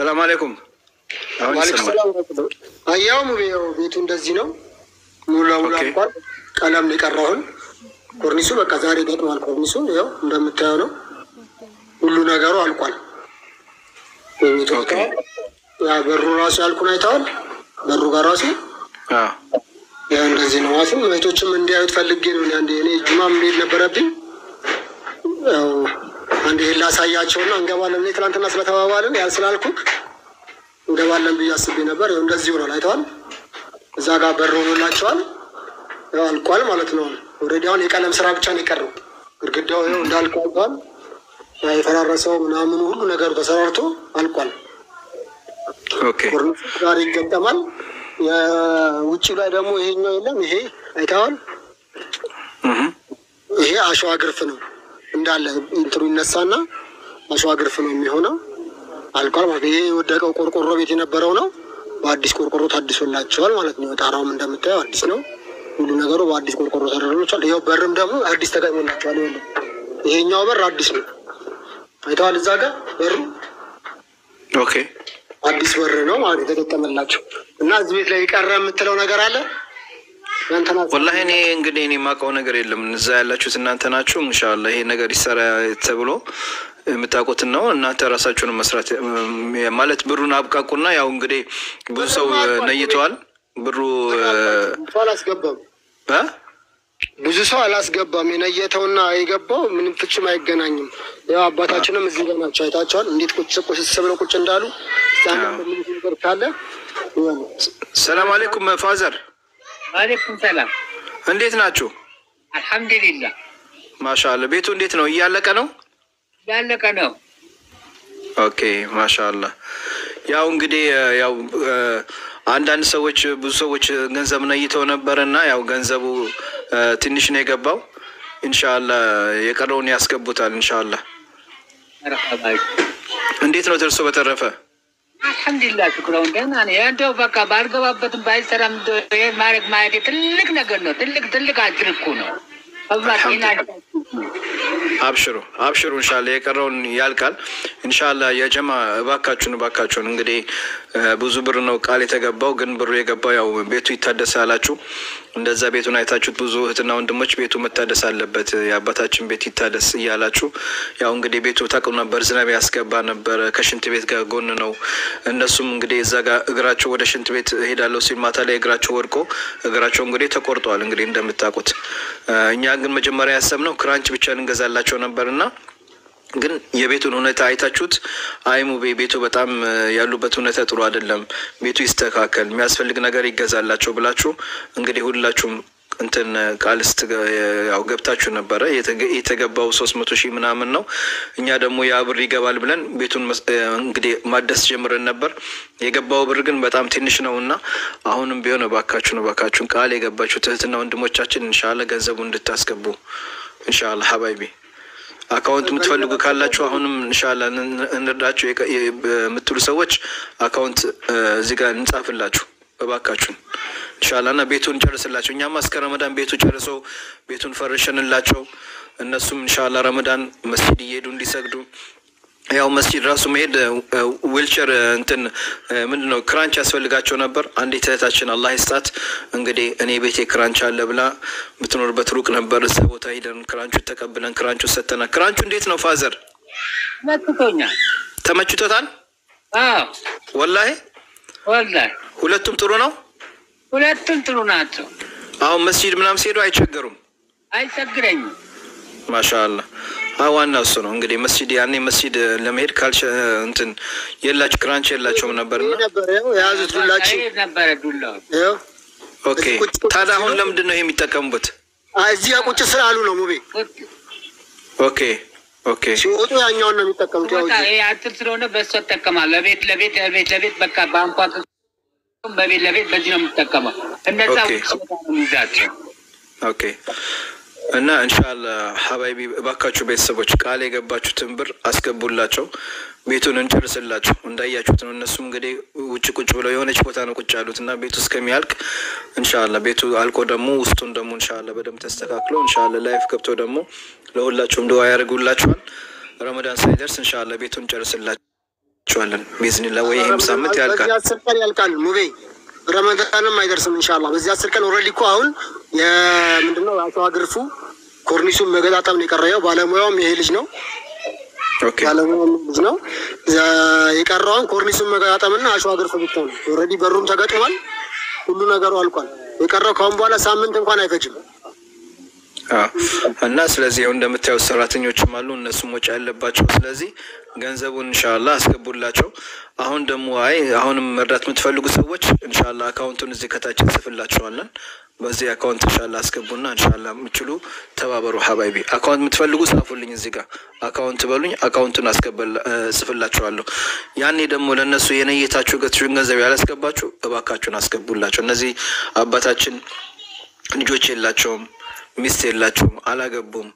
ሰላም አለይኩም። አሁን ዋሌኩም ይሰማል። ሰላም አያው ያው ቤቱ እንደዚህ ነው። ሙሉ ለሙሉ አልቋል። ቀለም ነው የቀረውን ኮርኒሱ በቃ ዛሬ ገጥሟል። ኮርኒሱ ያው እንደምታየው ነው። ሁሉ ነገሩ አልቋል። በሩ ራሱ ያልኩን አይተዋል። በሩ ጋር ራሱ ያው እንደዚህ ነው። ራሱ ቤቶችም እንዲያዩት ፈልጌ ነው። እኔ ጁማ መሄድ ነበረብኝ። ያው አንድ ይሄን ላሳያቸውና እንገባለን። እኔ ትናንትና ስለተባባልን ያን ስላልኩክ እንገባለን ብዬ አስቤ ነበር። ያው እንደዚህ ሆኗል። አይተዋል። እዛ ጋር በር ሆኖላቸዋል። ያው አልቋል ማለት ነው። already አሁን የቀለም ስራ ብቻ ነው የቀረው። ግድግዳው ያው እንዳልኩ አልቋል። የፈራረሰው ምናምኑ ሁሉ ነገሩ ተሰራርቶ አልቋል። okay፣ ኮርኒሱ ጋር ይገጠማል። የውጭ ላይ ደግሞ ይሄኛው የለም። ይሄ አይተዋል። ይሄ አሸዋ ግርፍ ነው እንዳለ እንትኑ ይነሳና አሸዋ ግርፍ ነው የሚሆነው። አልቋል ማለት ይሄ የወደቀው ቆርቆሮ ቤት የነበረው ነው። በአዲስ ቆርቆሮ ታድሶላቸዋል ማለት ነው። ጣራውም እንደምታየው አዲስ ነው። ሁሉ ነገሩ በአዲስ ቆርቆሮ ተደርጎላቸዋል። ይኸው በርም ደግሞ አዲስ ተገጥሞላቸዋል። ይሄኛው በር አዲስ ነው። አይተዋል። እዛ ጋር በሩ okay። አዲስ በር ነው ማለት የተገጠመላቸው እና እዚህ ቤት ላይ የቀረ የምትለው ነገር አለ ወላሂ እኔ እንግዲህ እኔ የማውቀው ነገር የለም። እዛ ያላችሁት እናንተ ናችሁ። እንሻላ ይሄ ነገር ይሰራ ተብሎ የምታውቁትን ነው እናንተ ራሳችሁን መስራት ማለት ብሩን አብቃቁና ያው እንግዲህ ብዙ ሰው ነይተዋል። ብሩ? ብዙ ሰው አላስገባም። የነየተውና የገባው ምንም ፍጹም አይገናኝም። ያው አባታችንም እዚህ ጋር ናቸው። አይታቸዋል እንዴት ቁጭ ቁጭ ብለው ቁጭ እንዳሉ ነገር ካለ ሰላም አለይኩም father፣ ዋሌኩም ሰላም። እንዴት ናችሁ? አልሐምዱሊላህ ማሻአላ ቤቱ እንዴት ነው? እያለቀ ነው? ያለቀ ነው። okay ማሻአላ። ያው እንግዲህ ያው አንዳንድ ሰዎች ብዙ ሰዎች ገንዘብ ነይተው ነበር እና ያው ገንዘቡ ትንሽ ነው የገባው። ኢንሻአላ የቀረውን ያስገቡታል። ኢንሻአላ መርሐባ እንዴት ነው ደርሶ በተረፈ አልሐምዱሊላህ ሽኩረውን ደህና ነው። እንደው በቃ ባልገባበትም ባይሰራም እንደው ይሄ ማድረግ ማየት ትልቅ ነገር ነው። ትልቅ ትልቅ አጅር እኮ ነው። አብሽሩ አብሽሩ። ኢንሻአላ የቀረውን ያልቃል። ኢንሻአላ የጀማ እባካችሁን እባካችሁን እንግዲህ ብዙ ብር ነው ቃል የተገባው፣ ግን ብሩ የገባው ያው ቤቱ ይታደስ አላችሁ። እንደዛ ቤቱን አይታችሁት ብዙ እህትና ወንድሞች ቤቱ መታደስ አለበት የአባታችን ቤት ይታደስ እያላችሁ ያው እንግዲህ ቤቱ ታውቁ ነበር፣ ዝናብ ያስገባ ነበረ ከሽንት ቤት ጋር ጎን ነው። እነሱም እንግዲህ እዛ ጋር እግራቸው ወደ ሽንት ቤት ሄዳለሁ ሲል ማታ ላይ እግራቸው ወድቆ እግራቸው እንግዲህ ተቆርጠዋል። እንግዲህ እንደምታውቁት እኛ ግን መጀመሪያ ያሰብነው ክራንች ብቻ እንገዛላቸው ነበር እና ግን የቤቱን ሁኔታ አይታችሁት አይሙቤ ቤቱ በጣም ያሉበት ሁኔታ ጥሩ አይደለም፣ ቤቱ ይስተካከል፣ የሚያስፈልግ ነገር ይገዛላቸው ብላችሁ እንግዲህ ሁላችሁም እንትን እ፣ ቃል ስት ያው ገብታችሁ ነበረ። የተገ- የተገባው ሶስት መቶ ሺህ ምናምን ነው። እኛ ደግሞ ያ ብር ይገባል ብለን ቤቱን እንግዲህ ማደስ ጀምረን ነበር። የገባው ብር ግን በጣም ትንሽ ነው እና አሁንም ቢሆን እባካችሁን እባካችሁን ቃል የገባችሁት እህትና ወንድሞቻችን እንሻላ ገንዘቡ እንድታስገቡ እንሻላ ሀባይቢ አካውንት የምትፈልጉ ካላችሁ አሁንም እንሻላ እንርዳችሁ የምትሉ ሰዎች አካውንት እዚህ ጋር እንጻፍላችሁ እባካችሁን እንሻላ እና ቤቱን እንጨርስላቸው። እኛማ እስከ ረመዳን ቤቱ ጨርሶ ቤቱን ፈርሸንላቸው እነሱም እንሻላ ረመዳን መስጂድ እየሄዱ እንዲሰግዱ ያው መስጂድ ራሱ መሄድ ዊልቸር እንትን ምንድን ነው ክራንች ያስፈልጋቸው ነበር። አንዲት እህታችን አላህ ይስጣት እንግዲህ እኔ ቤቴ ክራንች አለ ብላ የምትኖርበት ሩቅ ነበር። እዛ ቦታ ሂደን ክራንቹ ተቀብለን ክራንቹ ሰተናል። ክራንቹ እንዴት ነው father? መጥቶኛል። ተመችቶታል? አዎ ወላሂ ወላሂ ሁለቱም ጥሩ ነው። ሁለቱም ጥሩ ናቸው። አሁን መስጂድ ምናምን ሲሄዱ አይቸገሩም። አይቸግረኝም። ማሻአላ ዋና እሱ ነው እንግዲህ መስጂድ ያኔ መስጂድ ለመሄድ ካልቸ እንትን የላቸው ክራንች የላቸውም ነበርና ይሄ ነበር የያዙት okay። ታዲያ አሁን ለምንድን ነው ይሄ የሚጠቀሙበት? እዚህ ቁጭ ስላሉ ነው ሙቤ okay okay ሲወጡ ያኛውን ነው የሚጠቀሙት። አጭር ስለሆነ በሱ እጠቀማለሁ። ለቤት ለቤት ለቤት ለቤት በቃ በአንኳ በቤት ለቤት በዚህ ነው የምጠቀመው። እነዛ okay። ውጭ የሚይዛቸው። okay እና እንሻላ ሀባይቢ እባካችሁ ቤተሰቦች ቃል የገባችሁትን ብር አስገቡላቸው፣ ቤቱን እንጨርስላቸው። እንዳያችሁት ነው። እነሱም እንግዲህ ውጭ ቁጭ ብለው የሆነች ቦታ ነው ቁጭ ያሉት እና ቤቱ እስከሚያልቅ እንሻላ ቤቱ አልቆ ደግሞ ውስጡን ደግሞ እንሻላ በደንብ ተስተካክሎ እንሻላ live ገብቶ ደግሞ ለሁላችሁም ድዋ ያደርጉላችኋል። ረመዳን ሳይደርስ እንሻላ ቤቱን እንጨርስላቸው። ቸዋለን ቢዝኒላ ወይ ይህም ሳምንት ያልቃል። ያልቃል። ሙቤ ረመዳንም አይደርስም ኢንሻላህ። በዚህ አስር ቀን already እኮ አሁን የምንድነው አሸዋ ግርፉ ኮርኒሱን መገጣጠም ነው የቀረው። ባለሙያውም ይሄ ልጅ ነው ባለሙያውም ልጅ ነው። የቀረውን ኮርኒሱን መገጣጠምና አሸዋ ግርፉ ብቻ ነው። already በሩም ተገጥሟል። ሁሉ ነገሩ አልቋል። የቀረው ከአሁን በኋላ ሳምንት እንኳን አይፈጅም። እና ስለዚህ ያው እንደምታዩት ሰራተኞችም አሉ እነሱም ወጪ ያለባቸው። ስለዚህ ገንዘቡን እንሻላ አስገቡላቸው። አሁን ደግሞ አይ አሁንም መርዳት የምትፈልጉ ሰዎች እንሻላ አካውንቱን እዚህ ከታች እንጽፍላቸዋለን። በዚህ አካውንት እንሻላ አስገቡና እንሻላ የምችሉ ተባበሩ። ሀባይቢ አካውንት የምትፈልጉ ጻፉልኝ፣ እዚህ ጋር አካውንት በሉኝ፣ አካውንቱን ጽፍላቸዋለሁ። ያኔ ደግሞ ለእነሱ የነየታችሁ ገትሹን ገንዘብ ያላስገባችሁ እባካችሁን አስገቡላቸው። እነዚህ አባታችን ልጆች የላቸውም፣ ሚስት የላቸውም፣ አላገቡም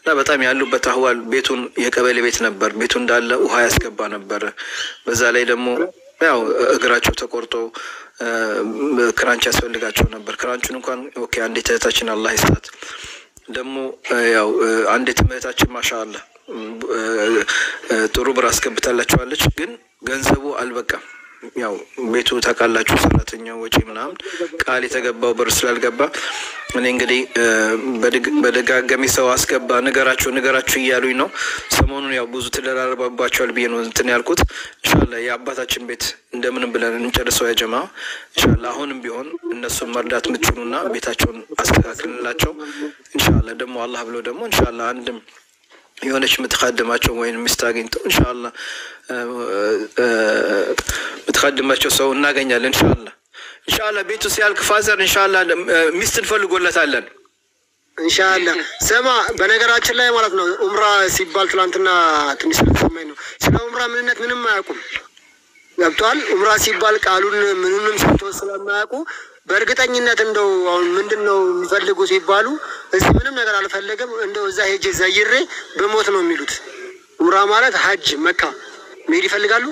እና በጣም ያሉበት አህዋል ቤቱን የቀበሌ ቤት ነበር። ቤቱ እንዳለ ውሃ ያስገባ ነበር። በዛ ላይ ደግሞ ያው እግራቸው ተቆርጦ ክራንች ያስፈልጋቸው ነበር። ክራንቹን እንኳን okay አንዲት እህታችን አላህ ይስጣት ደግሞ ያው እ፣ አንዲት እህታችን ማሻአላ ጥሩ ብር አስገብታላቸዋለች። ግን ገንዘቡ አልበቃም። ያው ቤቱ ታውቃላችሁ፣ ሰራተኛው ወጪ ምናምን ቃል የተገባው ብር ስላልገባ እኔ እንግዲህ በደጋጋሚ ሰው አስገባ ንገራችሁ ንገራችሁ እያሉኝ ነው። ሰሞኑን ያው ብዙ ትደራረባባቸዋል ብዬ ነው እንትን ያልኩት። እንሻላ የአባታችን ቤት እንደምንም ብለን እንጨርሰው ያጀማ እንሻላ። አሁንም ቢሆን እነሱን መርዳት የምትችሉና ቤታቸውን አስተካክልንላቸው እንሻላ። ደግሞ አላህ ብሎ ደግሞ እንሻላ አንድም የሆነች የምትካድማቸው ወይም ሚስት አግኝተው እንሻላ የምትካድማቸው ሰው እናገኛለን። እንሻላ እንሻላ ቤቱ ሲያልቅ ፋዘር እንሻላ ሚስት እንፈልጎለታለን። እንሻላ ስማ፣ በነገራችን ላይ ማለት ነው ኡምራ ሲባል ትናንትና ትንሽ ስለተሰማኝ ነው። ስለ ኡምራ ምንነት ምንም አያውቁም። ገብቷል። ኡምራ ሲባል ቃሉን ምኑንም ሰምቶ ስለማያውቁ በእርግጠኝነት እንደው አሁን ምንድን ነው የሚፈልጉ ሲባሉ እዚህ ምንም ነገር አልፈለገም እንደው እዛ ሄጄ ዘይሬ በሞት ነው የሚሉት። ኡምራ ማለት ሀጅ መካ መሄድ ይፈልጋሉ።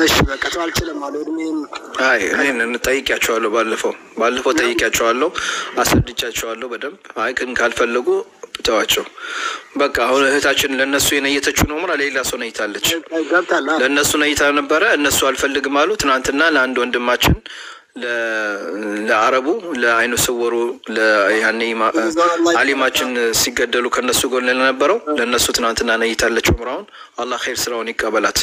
እሺ በቃ አልችልም አሉ እድሜም አይ እኔን ጠይቂያቸዋለሁ። ባለፈው ባለፈው ጠይቂያቸዋለሁ፣ አስረድቻቸዋለሁ በደንብ። አይ ግን ካልፈለጉ ተዋቸው በቃ። አሁን እህታችን ለእነሱ የነየተችው ነው ምራ ሌላ ሰው ነይታለች። ለእነሱ ነይታ ነበረ። እነሱ አልፈልግም አሉ። ትናንትና ለአንድ ወንድማችን ለአረቡ ለአይኑ ስውሩ ያኔ አሊማችን ሲገደሉ ከነሱ ጎን ለነበረው ለእነሱ ትናንትና ነይታለች። ዑምራውን አላህ ኸይር ስራውን ይቀበላት።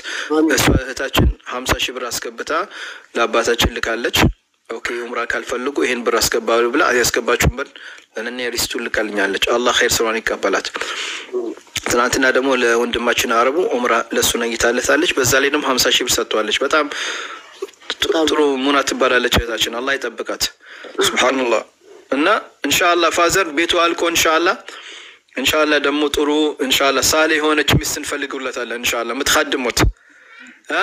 እሷ እህታችን ሀምሳ ሺህ ብር አስገብታ ለአባታችን ልካለች። okay ዑምራ ካልፈልጉ ይህን ብር አስገባሉ ብላ ያስገባችሁን ብር ለእኔ receipt ኡን ልካልኛለች። አላህ ኸይር ስራውን ይቀበላት። ትናንትና ደግሞ ለወንድማችን አረቡ ዑምራ ለእሱ ነይታለታለች። በዛ ላይ ደግሞ ሀምሳ ሺህ ብር ሰጥተዋለች። በጣም ጥሩ ሙና ትባላለች እህታችን። አላህ ይጠብቃት። ሱብሃነላህ እና እንሻላ father ቤቱ አልቆ እንሻላ እንሻላ ደግሞ ጥሩ እንሻላ ሳሌ የሆነች ሚስት እንፈልግለታለን። እንሻላ የምትካድሙት እ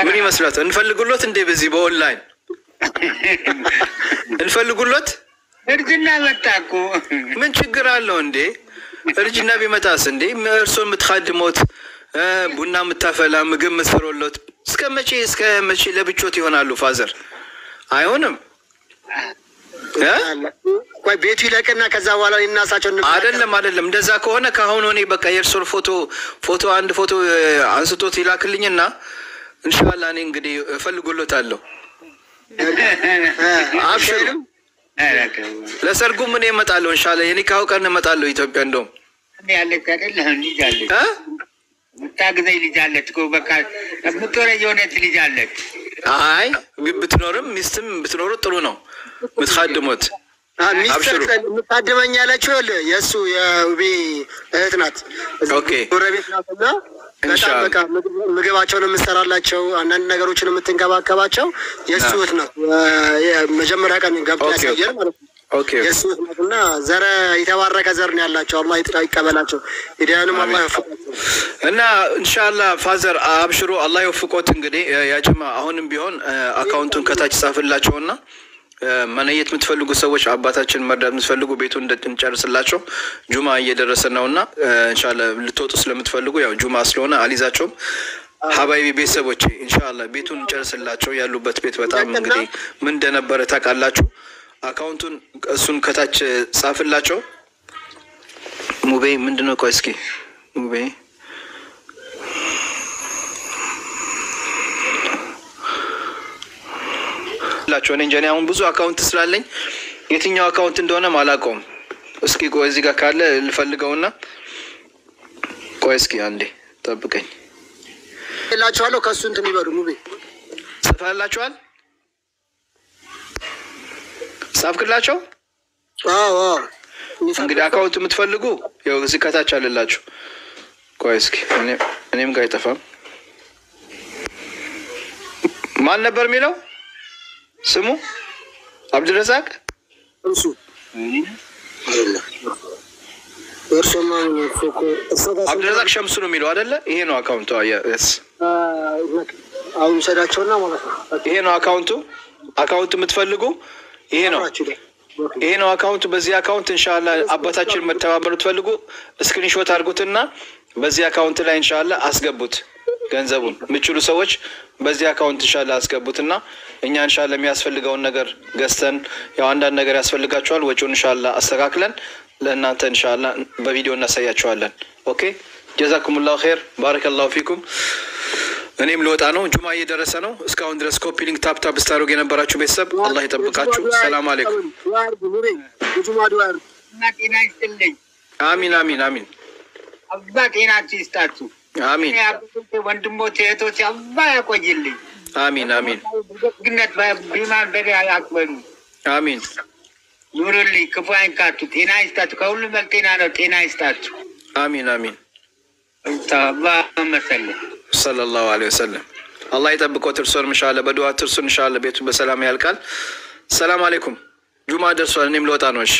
ምን ይመስላት እንፈልጉሎት እንዴ? በዚህ በኦንላይን እንፈልጉሎት እርጅና መጣ እኮ ምን ችግር አለው እንዴ? እርጅና ቢመጣስ እንዴ? እርሶ የምትካድሞት እ ቡና የምታፈላ ምግብ የምትሰሩሎት እስከ መቼ እስከ መቼ ለብቾት ይሆናሉ? ፋዘር አይሆንም እ ቆይ ቤቱ ይለቅና ከዛ በኋላ እናሳቸው አይደለም አይደለም። እንደዛ ከሆነ ከአሁኑ እኔ በቃ የእርሶን ፎቶ ፎቶ አንድ ፎቶ አንስቶት ይላክልኝና እንሻላ እኔ እንግዲህ እፈልጎሎታለሁ። አብሽሩ ለሰርጉም እኔ እመጣለሁ። እንሻላ የኒካሁ ቀን እመጣለሁ ኢትዮጵያ። እንደውም ያለች አይደለም ልጅ አለች፣ ልጅ እኮ በቃ የምትወረጅ የሆነች ልጅ አለች። አይ ብትኖርም ሚስትም ብትኖሩ ጥሩ ነው አብሽሩ። የምታድመኝ ያለችው የእሱ የሙቤ እህት ናት። ጎረቤት ናት እና በጣም ኢንሻአላህ። በቃ ምግባቸውን የምሰራላቸው አንዳንድ ነገሮችን የምትንከባከባቸው የእሱ እህት ናት። የ- መጀመሪያ ቀን ገብቶ ያሳየን ማለት ነው። okay የእሱ እህት ናት እና ዘረ የተባረከ ዘር ነው ያላቸው። አላህ ይቀበላቸው። ሂዳያንም አላህ ይወፍቃቸው። እና እንሻላ father አብሽሩ፣ አላህ ይወፍቆት። እንግዲህ يا جماعة አሁንም ቢሆን አካውንቱን ከታች ጻፍላቸውና መነየት የምትፈልጉ ሰዎች አባታችን መርዳት የምትፈልጉ ቤቱን እንጨርስላቸው። ጁማ እየደረሰ ነው እና እንሻላ ልትወጡ ስለምትፈልጉ ያው ጁማ ስለሆነ አሊዛቸውም حبايبي ቤተሰቦቼ እንሻላ ቤቱን እንጨርስላቸው። ያሉበት ቤት በጣም እንግዲህ ምን እንደነበረ ታውቃላችሁ። አካውንቱን እሱን ከታች ጻፍላቸው። ሙቤ ምንድነው? ቆይ እስኪ ሙቤ ላቸው እኔ እንጃ። እኔ አሁን ብዙ አካውንት ስላለኝ የትኛው አካውንት እንደሆነም አላውቀውም። እስኪ ቆይ እዚህ ጋር ካለ ልፈልገውና ቆይ እስኪ አንዴ ጠብቀኝ። ላቸዋለሁ ከእሱ እንትን ይበሉ ሙቤ ጽፈላችኋል? ጻፍክላቸው? አዎ አዎ እንግዲህ አካውንት የምትፈልጉ ያው እዚህ ከታች አለላችሁ። ቆይ እስኪ እኔ- እኔም ጋር አይጠፋም። ማን ነበር የሚለው ስሙ? አብድረዛቅ እሱ አብድረዛቅ ሸምሱ ነው የሚለው አይደለ? ይሄ ነው አካውንቱ። አ፣ አሁን ውሰዳቸውና ማለት ነው ይሄ ነው አካውንቱ። አካውንት የምትፈልጉ ይሄ ነው ይሄ ነው አካውንቱ። በዚህ አካውንት እንሻላ አባታችን መተባበር ትፈልጉ screenshot አድርጉትና በዚህ አካውንት ላይ እንሻላ አስገቡት። ገንዘቡን የምችሉ ሰዎች በዚህ አካውንት እንሻላ አስገቡትና እኛ እንሻላ የሚያስፈልገውን ነገር ገዝተን ያው አንዳንድ ነገር ያስፈልጋቸዋል። ወጪውን እንሻላ አስተካክለን ለእናንተ እንሻላ በቪዲዮ እናሳያቸዋለን። okay جزاكم الله خير بارك الله فيكم። እኔም ልወጣ ነው። ጁማ እየደረሰ ነው። እስካሁን ድረስ copy link tap tap ስታደርጉ የነበራችሁ ቤተሰብ አላህ ይጠብቃችሁ። ሰላም አሌይኩም። አሚን አሚን አሚን አባ ጤናችሁ ይስጣችሁ። አሚን ወንድሞቼ፣ እህቶቼ አባ ያቆይልኝ። አሚን አሚን ግነት ቢማን በጋ ያክበሉ አሚን ኑሩልኝ። ክፉ አይንካችሁ። ጤና ይስጣችሁ። ከሁሉም በል ጤና ነው። ጤና ይስጣችሁ። አሚን አሚን አባ መሰለን ሰለላሁ ዐለይሂ ወሰለም አላህ ይጠብቆት። እርሶን እንሻለ በዱዓ ትርሱን እንሻለ ቤቱ በሰላም ያልቃል። ሰላም አሌይኩም። ጁማ ደርሷል። እኔም ልወጣ ነው። እሺ